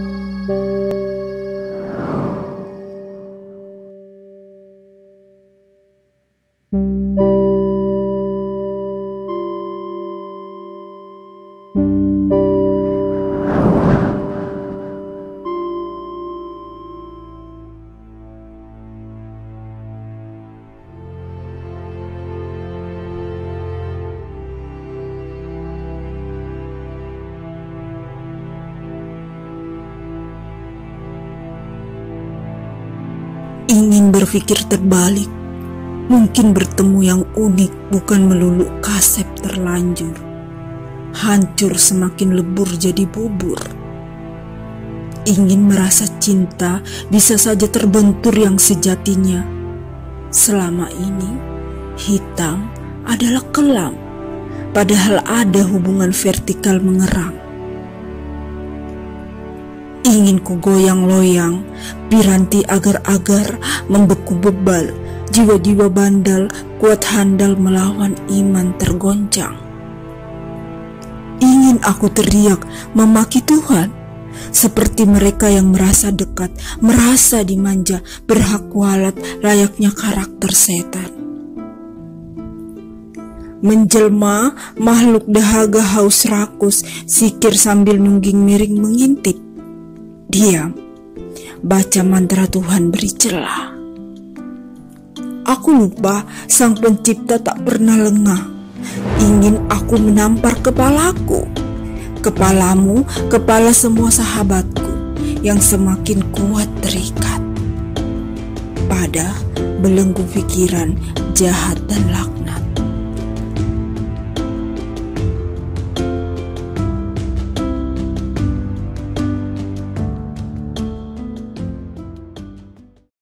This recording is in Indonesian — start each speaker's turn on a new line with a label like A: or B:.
A: thank you. Ingin berpikir terbalik, mungkin bertemu yang unik bukan melulu kasep terlanjur. Hancur semakin lebur jadi bubur. Ingin merasa cinta bisa saja terbentur yang sejatinya. Selama ini, hitam adalah kelam, padahal ada hubungan vertikal mengerang ingin ku goyang loyang, piranti agar-agar membeku bebal, jiwa-jiwa bandal kuat handal melawan iman tergoncang. Ingin aku teriak memaki Tuhan, seperti mereka yang merasa dekat, merasa dimanja, berhak walat layaknya karakter setan. Menjelma makhluk dahaga haus rakus, sikir sambil nungging miring mengintip Diam, baca mantra Tuhan beri celah. Aku lupa sang pencipta tak pernah lengah. Ingin aku menampar kepalaku. Kepalamu, kepala semua sahabatku yang semakin kuat terikat. Pada belenggu pikiran jahat dan laku.